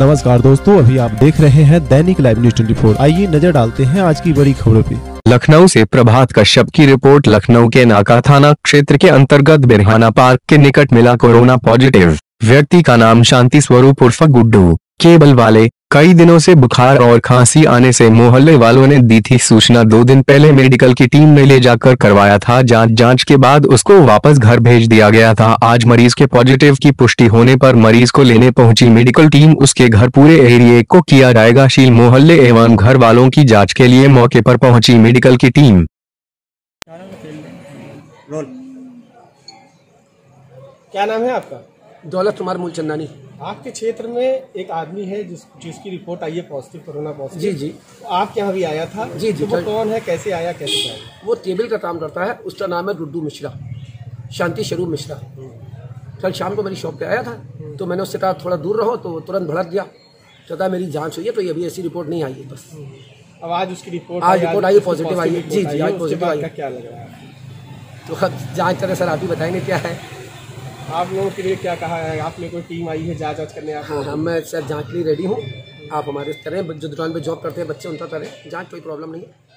नमस्कार दोस्तों, अभी आप देख रहे हैं दैनिक लाइव न्यूज़ 24 आइए नज़र डालते हैं आज की बड़ी खबरों पे। लखनऊ से प्रभात कश्यप की रिपोर्ट, लखनऊ के नाका थाना क्षेत्र के अंतर्गत बिरहाना पार्क के निकट मिला कोरोना पॉजिटिव। व्यक्ति का नाम शांति स्वरूप उर्फ़ गुड्डू। केबल वाले कई दिनों से बुखार और खांसी आने से मोहल्ले वालों ने दी थी सूचना। दो दिन पहले मेडिकल की टीम ने ले जाकर करवाया था। जाँच जाँच के बाद उसको वापस घर भेज दिया गया था। आज मरीज़ के पॉजिटिव की पुष्टि होने पर मरीज़ को लेने पहुँची मेडिकल टीम। उसके घर पूरे एरिए को किया जाएगा शील मोहल्ले एवं घर वालों की जाँच के लिए मौके पर पहुँची मेडिकल की टीम। क्या नाम है आपका? दौलत कुमार मूलचंदानी। आपके क्षेत्र में एक आदमी है जिस जिसकी रिपोर्ट आई है पॉजिटिव कोरोना पॉजिटिव। जी जी। आपके यहाँ भी आया था? जी, जी, तो वो। कौन है? कैसे आया? कैसे आया वो टेबल का काम करता है। उसका नाम है रुड्डू मिश्रा। शांति स्वरूप मिश्रा। कल शाम को मेरी शॉप पे आया था। तो मैंने उससे कहा थोड़ा दूर रहो। तो तुरंत भड़क गया। कहता मेरी जाँच हुई है तो ये अभी ऐसी रिपोर्ट नहीं आई है बस। अब आज उसकी रिपोर्ट आज रिपोर्ट आई है, उसकी आई है। जी, जी, आज बाद आई है। क्या लग रहा है? तो अब जाँच करें सर आप ही बताएँगे क्या है। आप लोगों के लिए क्या कहा है? आपने कोई टीम आई है जाँच वाँच करने आप हाँ हाँ मैं सर जाँच के लिए रेडी हूँ। आप हमारे करें जो दुकान पर जॉब करते हैं बच्चे उनका करें जाँच कोई प्रॉब्लम नहीं है।